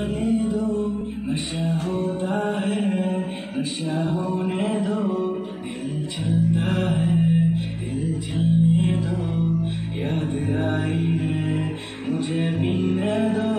करने दो, नशा होता है, नशा होने दो, दिल चलता है, दिल चलने दो, याद आई है, मुझे पीने दो।